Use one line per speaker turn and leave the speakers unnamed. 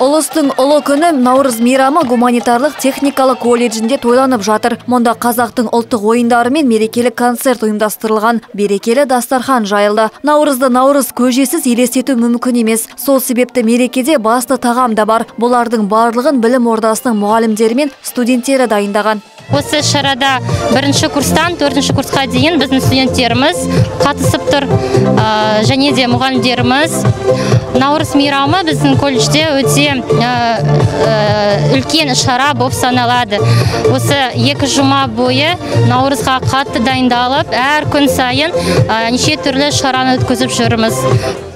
улустун улуу күнү наурыз мейрамы гуманитарлык техникалык колледжинде тойланып жатыр. Мында казактын улуттук оюндары мен мерекелик концерт уюмдастырылган берекелі дастархан жайылды. Наурызды наурыз көжесіз елестетүү мүмкүн эмес сол себепті мерекеде басты тағам да бар. Булардын баардыгын билим ордасынын мугалимдери мен студенттери дайындаган
осы шарада бірінші курстан төртінші курсқа дейін біздің студенттеріміз қатысып тұр. Және де мұғалімдеріміз наурыз мейрамы біздің колледжде өте үлкен шара болып саналады. Осы екі жұма бойы наурызға қатты дайындалып әр күн сайын неше түрлі шараны өткізіп жүрміз.